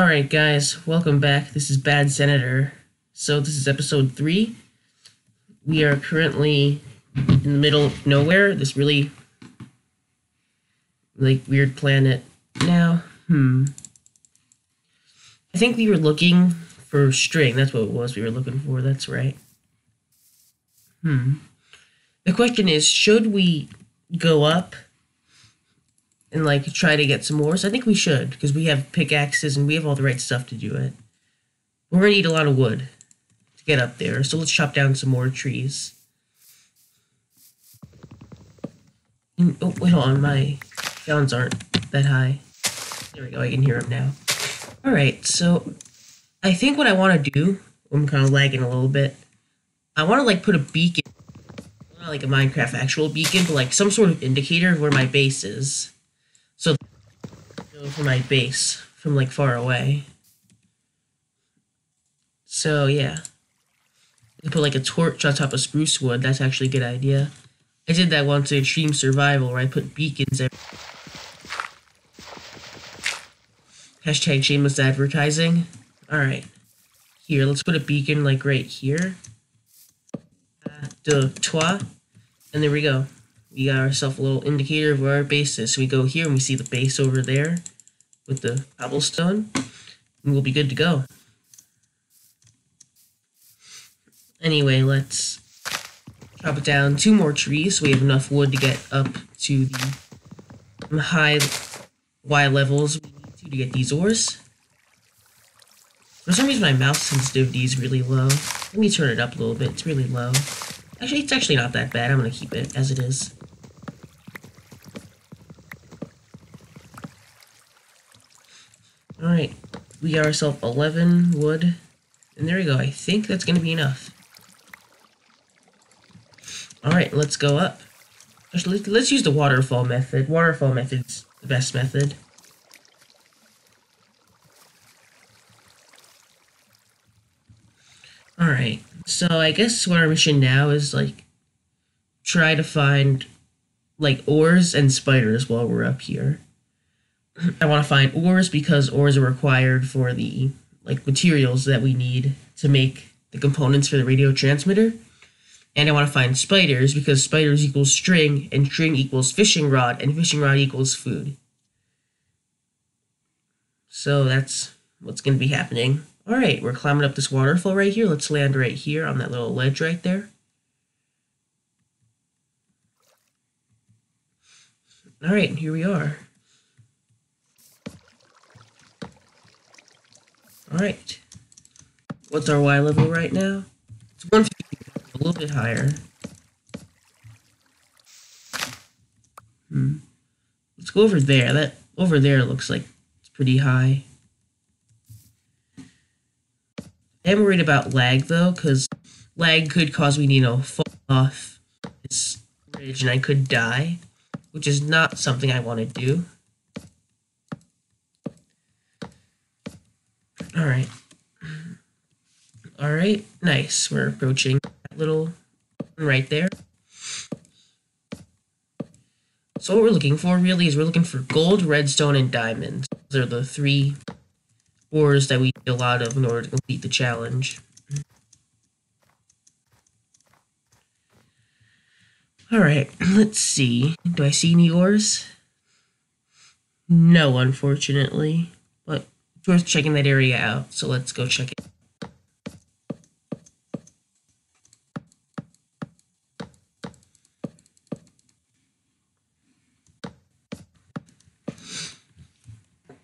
Alright, guys, welcome back. This is Bad Senator. So, this is episode 3. We are currently in the middle of nowhere, this really, like, weird planet. Now, hmm. I think we were looking for string. That's what it was we were looking for. That's right. Hmm. The question is, should we go up and like try to get some more. So I think we should because we have pickaxes and we have all the right stuff to do it. We're gonna need a lot of wood to get up there, so let's chop down some more trees. And, oh wait, hold on, my sounds aren't that high. There we go, I can hear them now. All right, so I think what I want to do, I'm kind of lagging a little bit. I want to like put a beacon, not like a Minecraft actual beacon, but like some sort of indicator of where my base is. For my base from like far away. So yeah, you put like a torch on top of spruce wood. That's actually a good idea. I did that once in Extreme Survival where I put beacons. Every Hashtag shameless advertising. All right, here let's put a beacon like right here. Uh, de toi, and there we go we got ourselves a little indicator of where our base is. So we go here and we see the base over there with the cobblestone. And we'll be good to go. Anyway, let's chop down two more trees so we have enough wood to get up to the um, high Y levels we need to to get these ores. For some reason my mouse sensitivity is really low. Let me turn it up a little bit. It's really low. Actually, it's actually not that bad. I'm going to keep it as it is. Alright, we got ourselves 11 wood. And there we go. I think that's going to be enough. Alright, let's go up. Let's use the waterfall method. Waterfall method's the best method. Alright, so I guess what our mission now is, like, try to find, like, ores and spiders while we're up here. I want to find ores because ores are required for the like materials that we need to make the components for the radio transmitter. And I want to find spiders because spiders equals string and string equals fishing rod and fishing rod equals food. So that's what's going to be happening. All right, we're climbing up this waterfall right here. Let's land right here on that little ledge right there. All right, here we are. Alright. What's our Y level right now? It's 150, a little bit higher. Hmm. Let's go over there. That over there looks like it's pretty high. I'm worried about lag though, because lag could cause me to, you know, fall off this bridge and I could die, which is not something I want to do. Alright. Alright, nice. We're approaching that little right there. So what we're looking for really is we're looking for gold, redstone, and diamonds. Those are the three ores that we need a lot of in order to complete the challenge. Alright, let's see. Do I see any ores? No, unfortunately. Worth checking that area out, so let's go check it.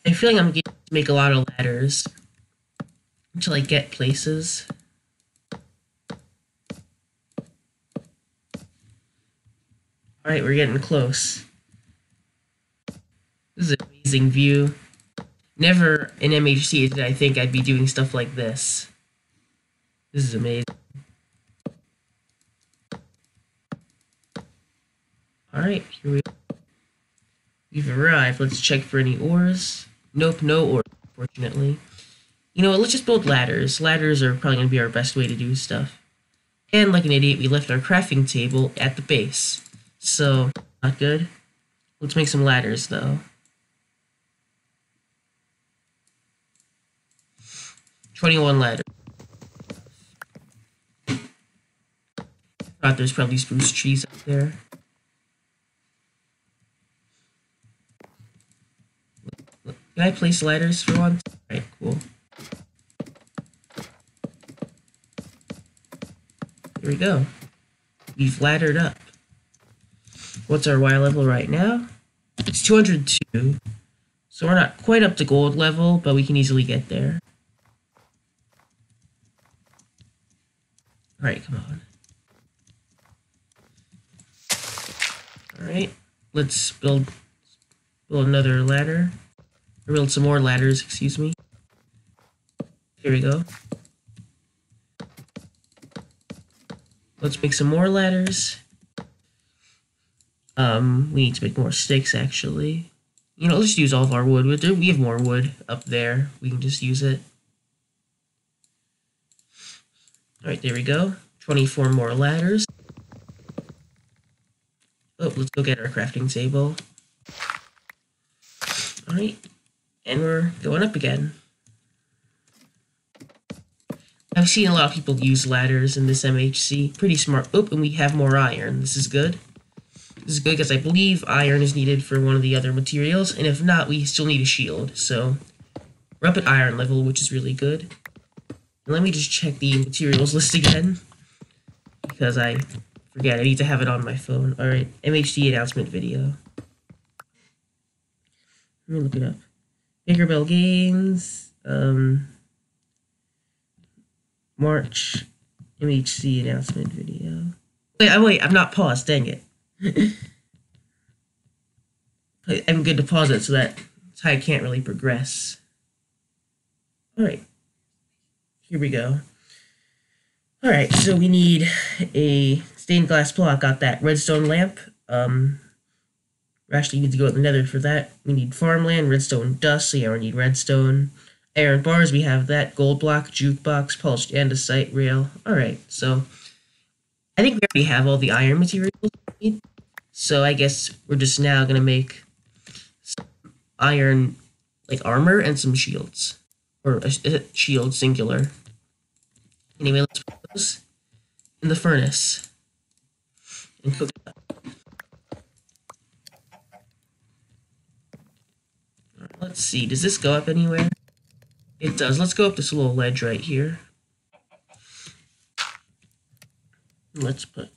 I feel like I'm going to make a lot of ladders to like get places. Alright, we're getting close. This is an amazing view. Never in MHC did I think I'd be doing stuff like this. This is amazing. Alright, here we go. We've arrived. Let's check for any ores. Nope, no ores, unfortunately. You know what, let's just build ladders. Ladders are probably going to be our best way to do stuff. And like an idiot, we left our crafting table at the base. So, not good. Let's make some ladders, though. 21 ladders. Thought there's probably spruce trees up there. Can I place ladders for once? Alright, cool. Here we go. We've laddered up. What's our Y level right now? It's 202. So we're not quite up to gold level, but we can easily get there. Alright, come on. Alright, let's build build another ladder. Or build some more ladders, excuse me. Here we go. Let's make some more ladders. Um, we need to make more sticks, actually. You know, let's use all of our wood. We have more wood up there. We can just use it. Alright, there we go. 24 more ladders. Oh, let's go get our crafting table. Alright, and we're going up again. I've seen a lot of people use ladders in this MHC. Pretty smart. Oh, and we have more iron. This is good. This is good because I believe iron is needed for one of the other materials, and if not, we still need a shield. So, we're up at iron level, which is really good. And let me just check the materials list again, because I forget. I need to have it on my phone. Alright, MHC announcement video. Let me look it up. Tinkerbell Games, um, March MHC announcement video. Wait, I wait, I'm not paused, dang it. I'm good to pause it so that I can't really progress. Alright. Here we go. Alright, so we need a stained glass block. Got that redstone lamp. Um, we actually need to go to the nether for that. We need farmland, redstone dust, so yeah, we need redstone. Iron bars, we have that. Gold block, jukebox, polished andesite, rail. Alright, so I think we already have all the iron materials we need. So I guess we're just now going to make some iron, like armor and some shields. Or a, a shield singular. Anyway, let's put those in the furnace up. Let's see, does this go up anywhere? It does. Let's go up this little ledge right here. Let's put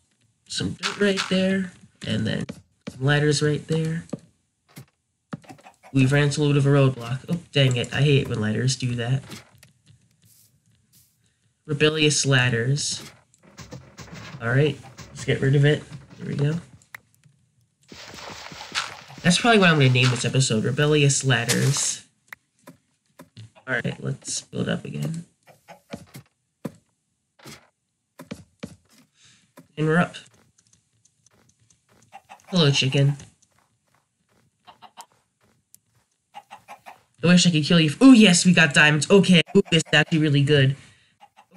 some dirt right there, and then some ladders right there. We've ran into a little bit of a roadblock. Oh, dang it. I hate when ladders do that. Rebellious ladders. Alright, let's get rid of it. There we go. That's probably what I'm going to name this episode, Rebellious Ladders. Alright, let's build up again. And we're up. Hello, chicken. I wish I could kill you. Oh, yes, we got diamonds. Okay, Ooh, this is actually really good.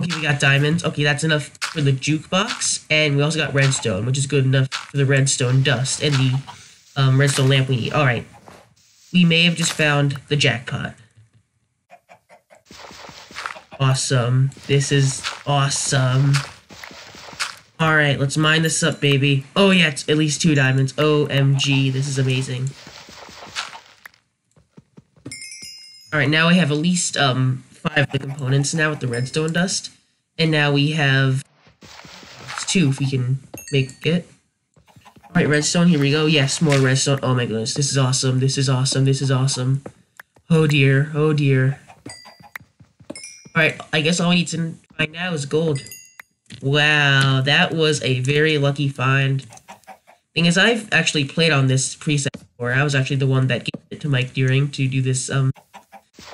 Okay, we got diamonds. Okay, that's enough for the jukebox. And we also got redstone, which is good enough for the redstone dust and the um, redstone lamp we need. Alright. We may have just found the jackpot. Awesome. This is awesome. Alright, let's mine this up, baby. Oh yeah, it's at least two diamonds. OMG, this is amazing. Alright, now we have at least um five of the components now with the redstone dust. And now we have two if we can make it. Alright, redstone, here we go. Yes, more redstone. Oh my goodness, this is awesome. This is awesome. This is awesome. Oh dear. Oh dear. Alright, I guess all we need to find now is gold. Wow, that was a very lucky find. Thing is, I've actually played on this preset before. I was actually the one that gave it to Mike Deering to do this um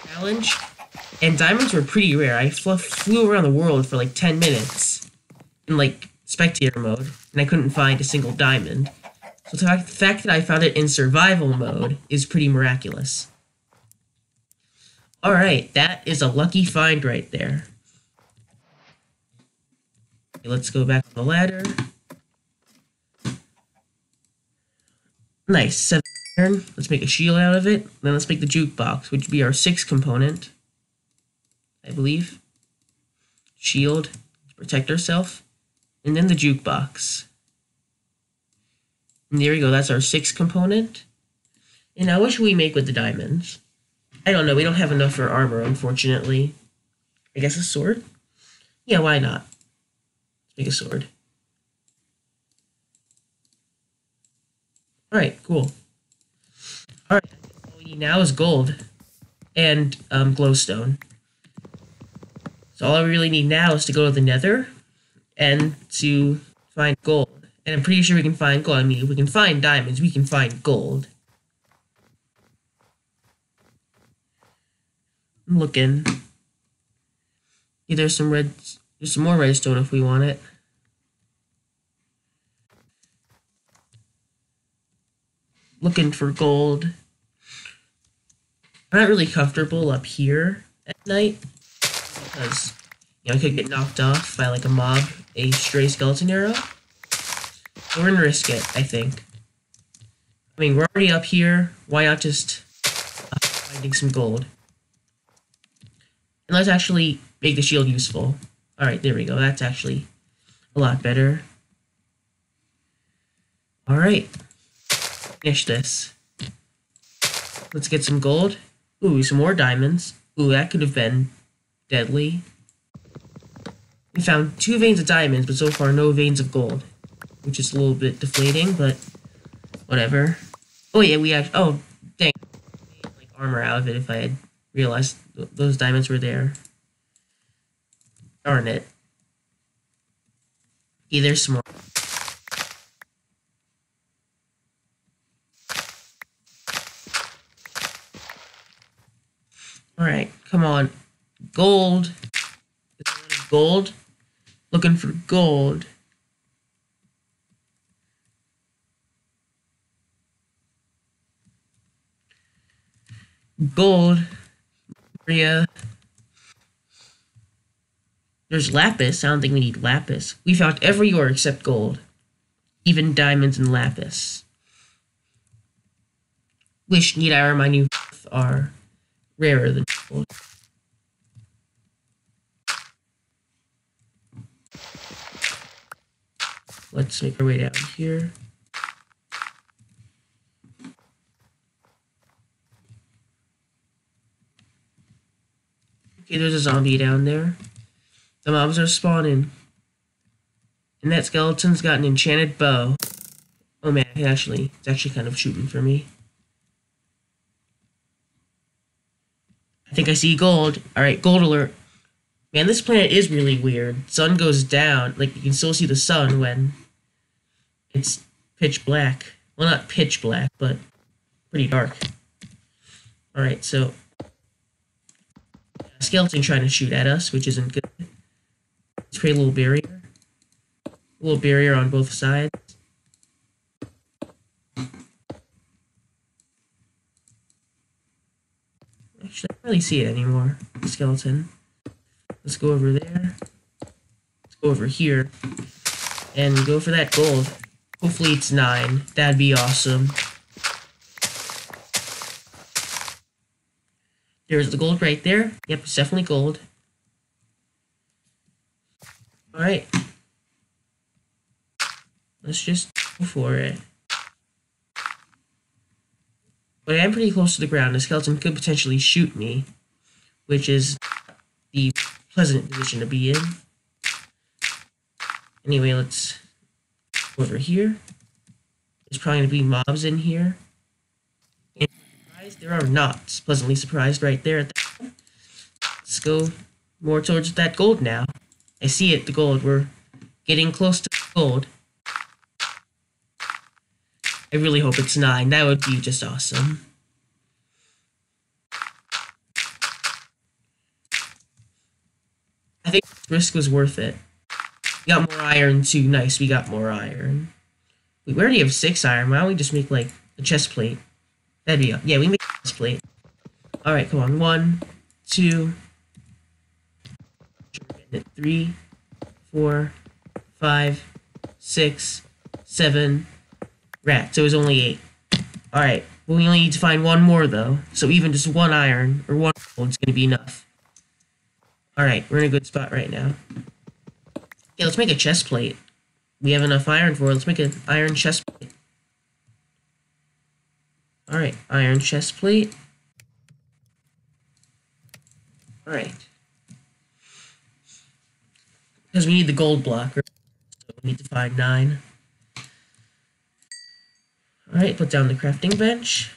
challenge. And diamonds were pretty rare. I flew around the world for like 10 minutes in like spectator mode, and I couldn't find a single diamond. So the fact, that I found it in survival mode is pretty miraculous. Alright, that is a lucky find right there. Okay, let's go back on the ladder. Nice, seven iron. Let's make a shield out of it. Then let's make the jukebox, which would be our sixth component. I believe. Shield to protect herself. And then the jukebox. And there we go. That's our sixth component. And now what should we make with the diamonds? I don't know. We don't have enough for armor, unfortunately. I guess a sword? Yeah, why not? Let's make a sword. Alright, cool. Alright, all we need now is gold and um, glowstone. So all I really need now is to go to the nether and to find gold. And I'm pretty sure we can find gold. I mean, if we can find diamonds, we can find gold. I'm looking. Yeah, there's some red, there's some more redstone if we want it. Looking for gold. I'm not really comfortable up here at night because you know I could get knocked off by like a mob, a stray skeleton arrow. We're gonna risk it, I think. I mean, we're already up here. Why not just uh, finding some gold? And let's actually make the shield useful. Alright, there we go. That's actually a lot better. Alright. Finish this. Let's get some gold. Ooh, some more diamonds. Ooh, that could have been deadly. We found two veins of diamonds, but so far no veins of gold. Which is a little bit deflating, but whatever. Oh yeah, we have. Oh, dang. like armor out of it if I had realized th those diamonds were there. Darn it. Yeah, there's some more. Alright, come on. Gold. Gold. Looking for gold. Gold. Maria. There's lapis. I don't think we need lapis. We found every ore except gold. Even diamonds and lapis. Wish need I remind you are rarer than gold. Let's make our way down here. Okay, there's a zombie down there. The mobs are spawning. And that skeleton's got an enchanted bow. Oh man, actually, it's actually kind of shooting for me. I think I see gold. Alright, gold alert. Man, this planet is really weird. Sun goes down. Like, you can still see the sun when it's pitch black. Well, not pitch black, but pretty dark. Alright, so... Skeleton trying to shoot at us, which isn't good. Let's create a little barrier. A little barrier on both sides. Actually, I don't really see it anymore. Skeleton. Let's go over there. Let's go over here. And go for that gold. Hopefully it's 9. That'd be awesome. There's the gold right there. Yep, it's definitely gold. Alright. Let's just go for it. But I am pretty close to the ground. The skeleton could potentially shoot me, which is the pleasant position to be in. Anyway, let's over here. There's probably going to be mobs in here. And there are not. Pleasantly surprised right there. At let's go more towards that gold now. I see it, the gold. We're getting close to gold. I really hope it's 9. That would be just awesome. I think risk was worth it. We got more iron too. Nice, we got more iron. We already have 6 iron. Why don't we just make, like, a chest plate? That'd be... Yeah, we make a chest plate. Alright, come on. One, two, three, four, five, six, seven. Rats. It was only eight. Alright. Well, we only need to find one more, though. So even just one iron, or one gold, is to be enough. Alright, we're in a good spot right now. Yeah, let's make a chest plate. We have enough iron for it. Let's make an iron chest plate. Alright, iron chest plate. Alright. Because we need the gold block, so we need to find nine. Alright, put down the crafting bench.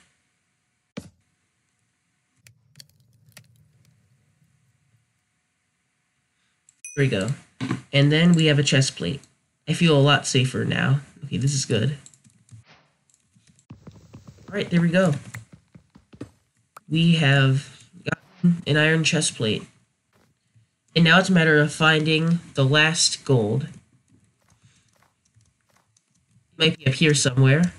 There we go. And then we have a chest plate. I feel a lot safer now. Okay, this is good. Alright, there we go. We have gotten an iron chest plate. And now it's a matter of finding the last gold. It might be up here somewhere.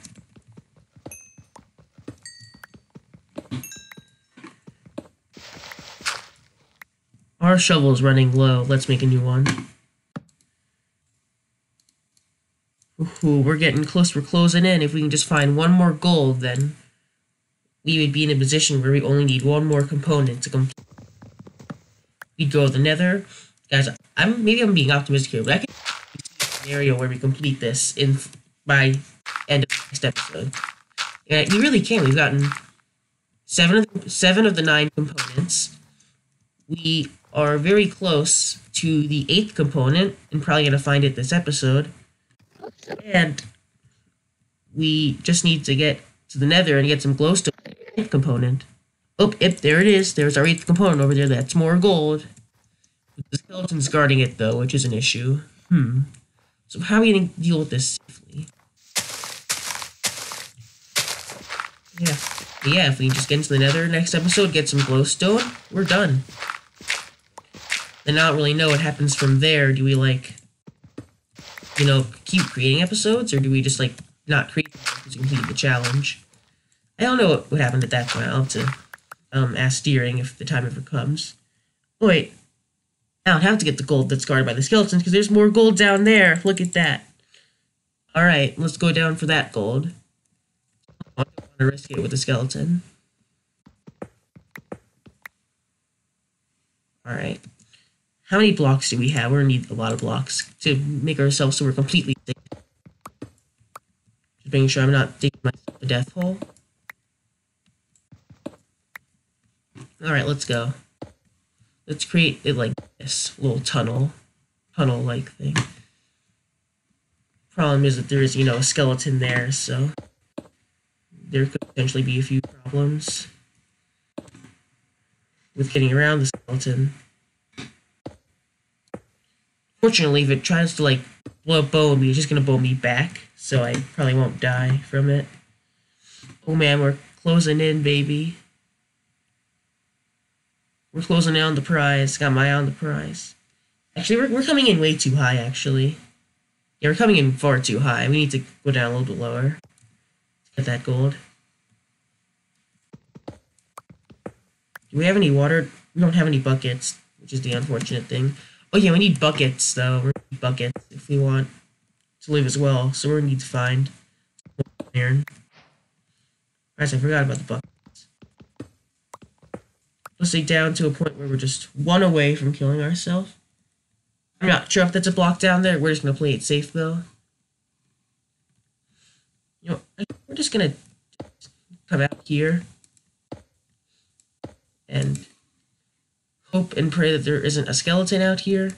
Our shovel's running low. Let's make a new one. Ooh, we're getting close. We're closing in. If we can just find one more gold, then we would be in a position where we only need one more component to complete. We'd go to the nether. Guys, I'm maybe I'm being optimistic here, but I can see a scenario where we complete this in by end of next episode. Yeah, we really can. We've gotten seven of the, seven of the nine components. We are very close to the eighth component, and probably gonna find it this episode. And we just need to get to the nether and get some glowstone component. Oh, yep, there it is. There's our eighth component over there. That's more gold. The skeleton's guarding it, though, which is an issue. Hmm. So how are we going to deal with this safely? Yeah. Yeah, if we just get into the nether next episode, get some glowstone, we're done. Then I don't really know what happens from there. Do we, like, you know, keep creating episodes, or do we just, like, not create because we the challenge? I don't know what would happen at that point. I'll have to um, ask Deering if the time ever comes. Oh, wait. I don't have to get the gold that's guarded by the skeletons because there's more gold down there. Look at that. Alright, let's go down for that gold. I don't want to risk it with the skeleton. Alright. How many blocks do we have? We're to need a lot of blocks to make ourselves so we're completely safe. Just making sure I'm not digging myself a death hole. Alright, let's go. Let's create it like this little tunnel, tunnel like thing. Problem is that there is, you know, a skeleton there, so there could potentially be a few problems with getting around the skeleton. Fortunately, if it tries to like blow up bow me, it's just gonna bow me back, so I probably won't die from it. Oh man, we're closing in, baby. We're closing in on the prize. Got my eye on the prize. Actually, we're, we're coming in way too high, actually. Yeah, we're coming in far too high. We need to go down a little bit lower. Get that gold. Do we have any water? We don't have any buckets, which is the unfortunate thing. Oh yeah, we need buckets, though. We need buckets if we want to live as well. So we're to need to find iron. Guys, I forgot about the buckets. let's say down to a point where we're just one away from killing ourselves. I'm not sure if that's a block down there. We're just gonna play it safe though. You know, we're just gonna come out here and hope and pray that there isn't a skeleton out here.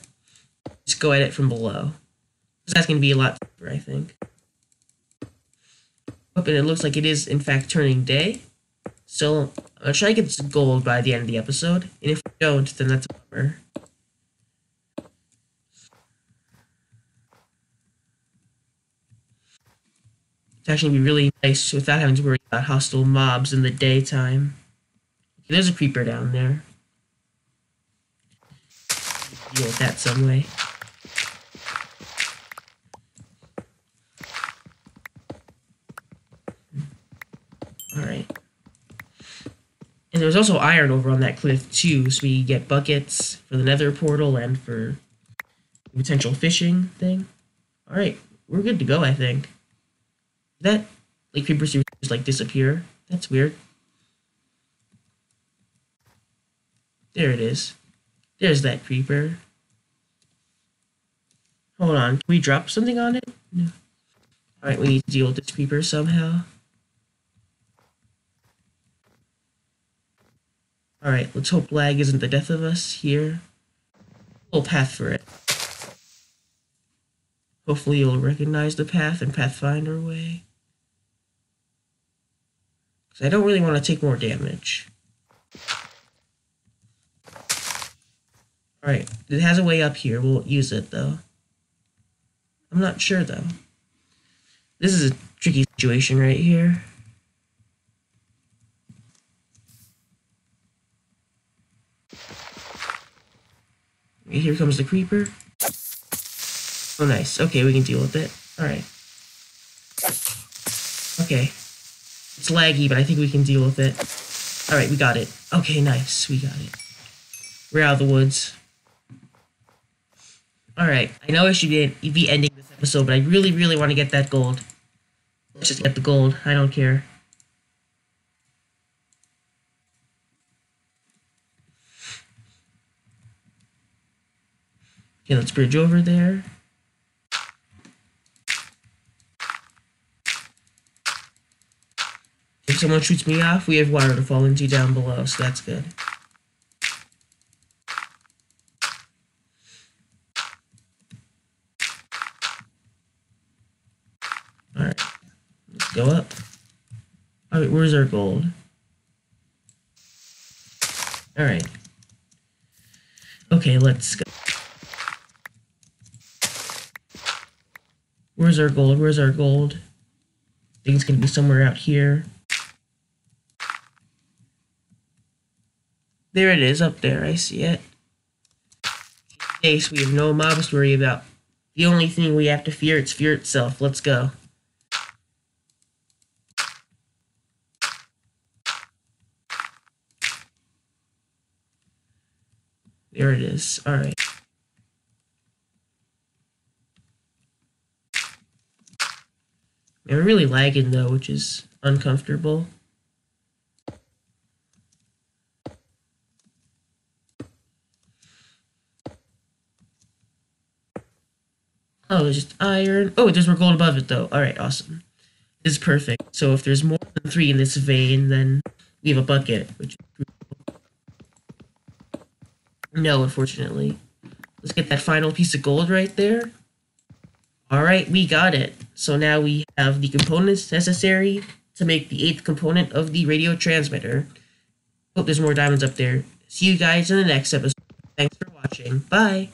Just go at it from below. That's gonna be a lot safer, I think. Oh, and it looks like it is in fact turning day. So I'm gonna try to get this gold by the end of the episode, and if we don't, then that's a bummer. It's actually be really nice without having to worry about hostile mobs in the daytime. There's a creeper down there. Deal with that some way. Alright. And there's also iron over on that cliff too, so we get buckets for the nether portal and for potential fishing thing. Alright, we're good to go, I think. That like creeper just like disappear. That's weird. There it is. There's that creeper. Hold on. Can we drop something on it? No. Alright, we need to deal with this creeper somehow. Alright, let's hope lag isn't the death of us here. We'll path for it. Hopefully you'll recognize the path and Pathfinder way. Because I don't really want to take more damage. Alright, it has a way up here. We'll use it, though. I'm not sure, though. This is a tricky situation right here. Here comes the creeper. Oh, nice. Okay, we can deal with it. Alright. Okay. It's laggy, but I think we can deal with it. Alright, we got it. Okay, nice. We got it. We're out of the woods. Alright, I know I should be ending this episode, but I really, really want to get that gold. Let's just get the gold. I don't care. Okay, let's bridge over there. If someone shoots me off, we have water to fall into down below, so that's good. Alright. Let's go up. Alright, where's our gold? Alright. Okay, let's go. Where's our gold? Where's our gold? Think it's gonna be somewhere out here. There it is, up there. I see it. Case we have no mobs to worry about. The only thing we have to fear is fear itself. Let's go. There it is. Alright. We're really lagging though, which is uncomfortable. Oh, there's just iron. Oh, there's more gold above it, though. Alright, awesome. This is perfect. So if there's more than three in this vein, then we have a bucket, which No, unfortunately. Let's get that final piece of gold right there. Alright, we got it. So now we have the components necessary to make the eighth component of the radio transmitter. Hope there's more diamonds up there. See you guys in the next episode. Thanks for watching. Bye.